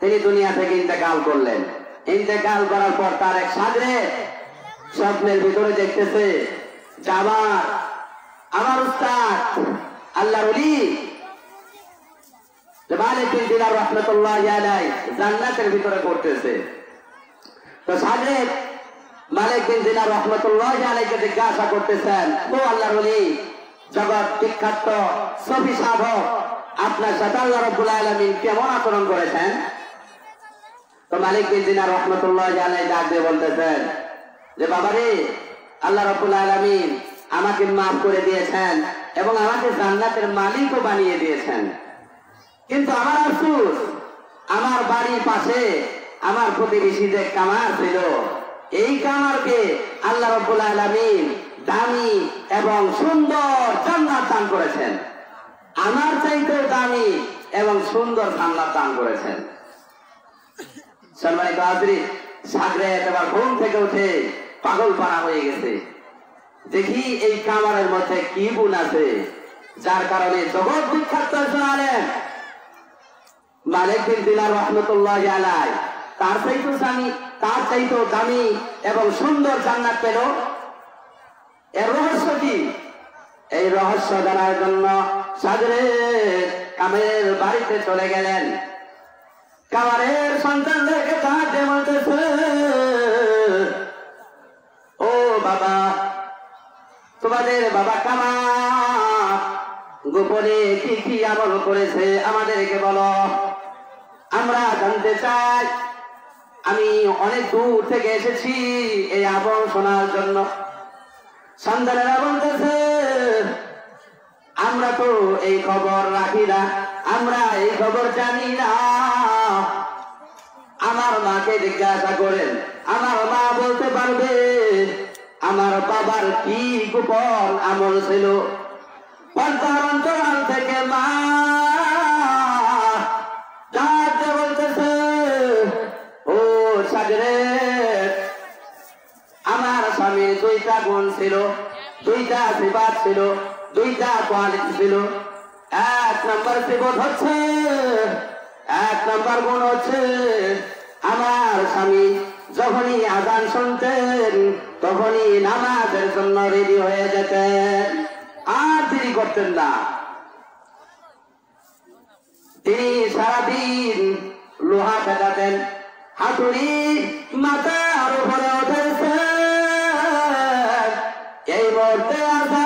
তিনি দুনিয়া থেকে ইন্তেকাল করলেন। ইন্তেকাল করার পর তার এক সাগরে স্বপ্নের ভিতরে দেখতেছে আমার উস্তাদ আল্লাহ জান্নাতের ভিতরে করতেছে তো সাগরে মালিক বিন রহমতুল্লাহ জিজ্ঞাসা করতেছেন, ও আল্লাহ রলি জগৎ বিখ্যাত সফি সাধক আপনার সাথে আল্লাহ রব্বুল আলমিন কেমন আচরণ করেছেন? তো মালিক বিন রহমতুল্লাহ আলাই ডাক দিয়ে বলতেছেন যে, বাবারে, আল্লাহ রব্বুল আলমিন আমাকে মাফ করে দিয়েছেন এবং আমাকে জান্নাতের মালিকও বানিয়ে দিয়েছেন। কিন্তু আমার আফসুস, আমার বাড়ির পাশে আমার প্রতিবেশী যে কামার ছিল। এই কামারকে আল্লাহ রব্বুল আলমিন দামি এবং সুন্দর জান্নাত দান করেছেন। আমার চাইতেও দামি এবং সুন্দর জান্নাত দান করেছেন। সম্মানিত হাজরি সাগরে এবার ঘুম থেকে উঠে পাগল পাড়া হয়ে গেছে। দেখি এই কামারের মধ্যে কি গুণ আছে, যার কারণে জগৎ বিখ্যাত শোনালেন মালিক বিন দিনার রহমতুল্লাহ আলাই তার চাইতেও দামি, তার চাইতেও দামি এবং সুন্দর জান্নাত পেল। এর রহস্য কি? এই রহস্য জানার জন্য সাগরে কামের বাড়িতে চলে গেলেন। কামারের সন্তানদেরকে কাঁদতে বলতেছে, ও বাবা, তোমাদের বাবা কামা গোপনে কি কি আমল করেছে আমাদেরকে বলো। আমরা জানতে চাই, আমি অনেক দূর থেকে এসেছি এই আমল শোনার জন্য। সন্তানেরা বলতেছে আমরা তো এই খবর রাখি না, আমরা এই খবর জানি না। আমার মাকে জিজ্ঞাসা করেন, আমার মা বলতে পারবে, আমার বাবার কি গোপন আমল ছিল? অন্তরাল থেকে মা বলতেছে, ও সাগরে, আমার স্বামী দুইটা গুণ ছিল, দুইটা সিবাদ ছিল দুইটা কোয়ালিটি ছিল। এক নম্বর সিবত হচ্ছে, এক নম্বর গুণ হচ্ছে, আমার স্বামী যখনই আজান শুনতেন, তখনই নামাজের জন্য রেডি হয়ে যেতেন। আর দেরি করতেন না। তিনি সারাদিন লোহা ফেটাতেন হাতুড়ি মাথার উপরে উঠেছে। এই মুহূর্তে আসান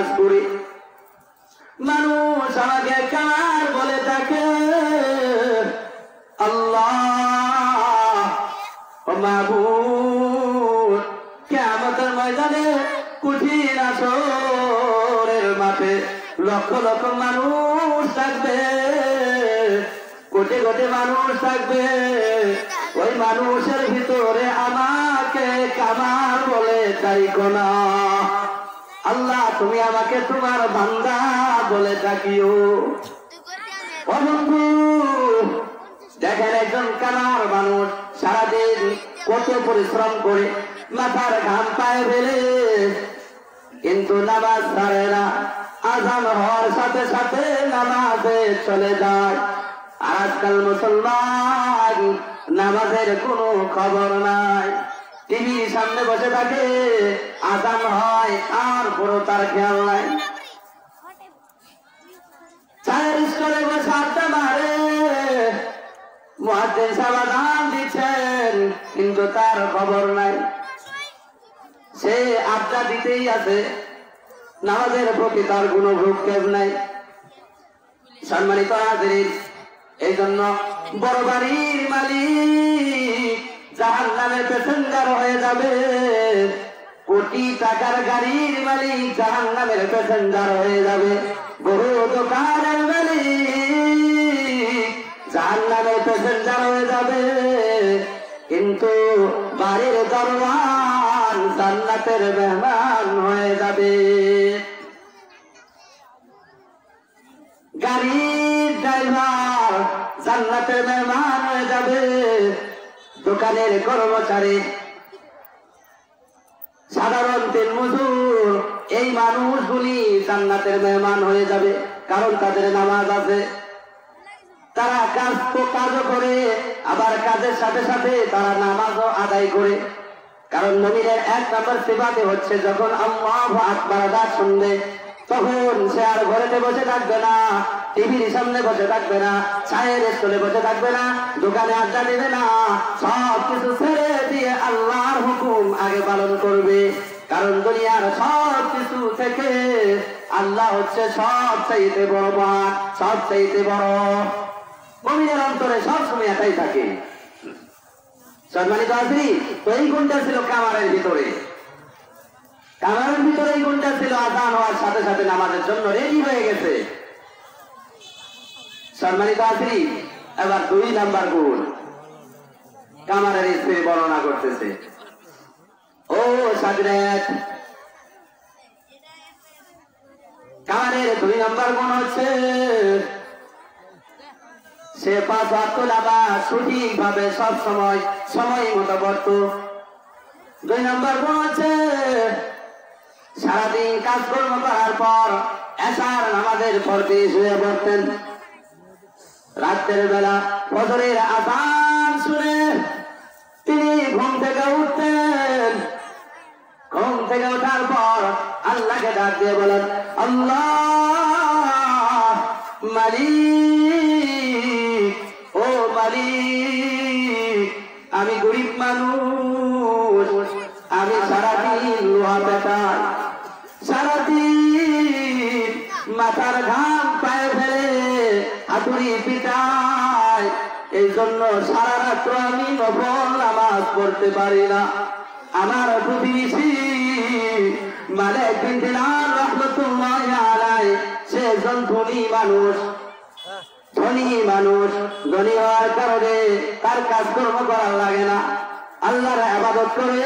কাজ করি। মানুষ আমাকে কার বলে থাকে? আল্লাহ। কেমতের ময়দানে কঠিন আসরের মাঠে লক্ষ লক্ষ মানুষ থাকবে। কোটি কোটি মানুষ থাকবে। ওই মানুষের ভিতরে আমাকে কামার বলে তাই না আল্লাহ, তুমি আমাকে তোমার বান্দা বলে ডাকিও। ও বন্ধু দেখেন একজন কামার মানুষ সারাদিন কত পরিশ্রম করে মাথার ঘাম পায়ে ফেলে, কিন্তু নামাজ ছাড়ে না। আজান হওয়ার সাথে সাথে নামাজে চলে যায়। আজকাল মুসলমান নামাজের কোনো খবর নাই। টিভির সামনে বসে থাকে, আজান হয় আর পুরো তার খেয়াল নাই। কিন্তু তার খবর নাই। সে আড্ডা দিতেই আছে, নামাজের প্রতি তার কোনো ভ্রুক্ষেপ নাই। সম্মানিত হাজির এই জন্য বড় বাড়ির মালিক জাহান নামের প্যাসেঞ্জার হয়ে যাবে। কোটি টাকার গাড়ির মালিক জাহান নামের প্যাসেঞ্জার হয়ে যাবে। বহু দোকানের মালিক জাহান নামের প্যাসেঞ্জার হয়ে যাবে। কিন্তু বাড়ির দরওয়ান জান্নাতের মেহমান হয়ে যাবে। দোকানের কর্মচারী। সাধারণ দিন মজুর, এই মানুষগুলি জান্নাতের মেহমান হয়ে যাবে, কারণ তাদের নামাজ আছে। তারা কাজ তো কাজও করে, আবার কাজের সাথে সাথে তারা নামাজও আদায় করে। কারণ নবীনের এক নম্বর সেবাতে হচ্ছে, যখন আল্লাহ আকবার শুনবে, তখন সে আর ঘরেতে বসে থাকবে না। টিভির সামনে বসে থাকবে না, চায়ের স্টলে বসে থাকবে না, দোকানে আড্ডা দেবে না সব কিছু ছেড়ে দিয়ে আল্লাহর হুকুম আগে পালন করবে। কারণ দুনিয়ার সব কিছু থেকে আল্লাহ হচ্ছে সব চাইতে বড় মাঠ সব চাইতে বড়। মমিনের অন্তরে সব সময় এটাই থাকে। সম্মানিত আছি তো এই গুণটা ছিল কামারের ভিতরে। কামারের ভিতরে এই গুণটা ছিল আদান হওয়ার সাথে সাথে নামাজের জন্য রেডি হয়ে গেছে। সম্মানিত আছি এবার দুই নাম্বার গুণ। কামারের স্ত্রী বর্ণনা করতেছে। ও সাগরেত কামারের দুই নাম্বার গুণ হচ্ছে, সে পাঁচ ওয়াক্ত নামাজ সঠিক ভাবে সব সময় সময় মতো পড়ত। দুই নম্বর গুণ হচ্ছে, সারাদিন কাজকর্ম করার পর এসার নামাজের পড়তে শুয়ে পড়তেন। রাত্রের বেলা বছরের আসান শুনে তিনি ঘুম থেকে উঠতেন। ঘুম থেকে ওঠার পর আল্লাহকে ডাক দিয়ে বলেন, আল্লাহ ও মালিক, আমি গরিব মানুষ, আমি সারাদিন লোহা পেটাই সারাদিন মাথার ফেলে হাতুড়ি পিটাই এই জন্য সারা রাত্র আমি নফল নামাজ পড়তে পারি না। আমার প্রতিবেশী মানে দিনার রহমতুল্লাহ আলাই, সে একজন ধনী মানুষ। ধনী মানুষ, ধনী হওয়ার কারণে তার কাজকর্ম করার লাগে না। আল্লাহর আবাদত করে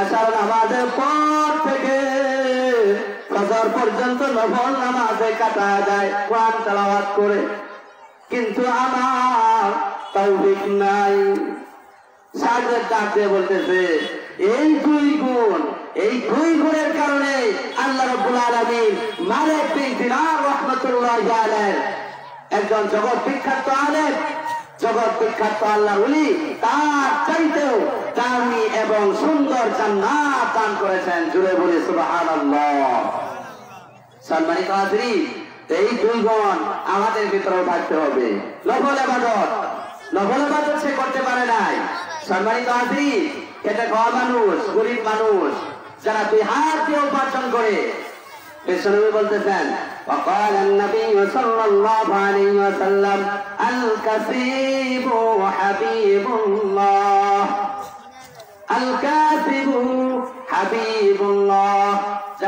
এসার নামাজের পর থেকে ফজর পর্যন্ত নফল নামাজে কাটা যায় কোরআন তেলাওয়াত করে। কিন্তু আমার তৌফিক নাই। সাগরের ডাক বলতেছে, এই দুই গুণ, এই দুই গুণের কারণে আল্লাহ রব্বুল আলামিন মালিক বিন দিনার রাহমাতুল্লাহ আলাইহি। একজন জগৎ বিখ্যাত আলেম, জগৎ বিখ্যাত আল্লাহ উলি তার চাইতেও দামি এবং সুন্দর জান্নাত দান করেছেন। জুড়ে বলে, সুবহানাল্লাহ। সম্মানিত হাজরি এই দুই গুণ আমাদের ভিতরেও থাকতে হবে নফল আবাদত নফল আবাদত সে করতে পারে নাই সম্মানিত হাজরি এটা খাওয়া মানুষ গরিব মানুষ যারা দুই হাত দিয়ে উপার্জন করে বিষ্ণু বলতেছেন وقال النبي صلى الله عليه وسلم الكسيب حبيب الله الكاسب حبيب الله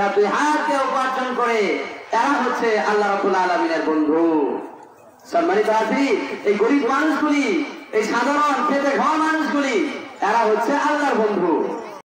যারা দুই হাতকে উপার্জন করে, তারা হচ্ছে আল্লাহ রাব্বুল আলমিনের বন্ধু। সম্মানিত আছি এই গরিব মানুষগুলি, এই সাধারণ খেতে খাওয়া মানুষগুলি, তারা হচ্ছে আল্লাহর বন্ধু।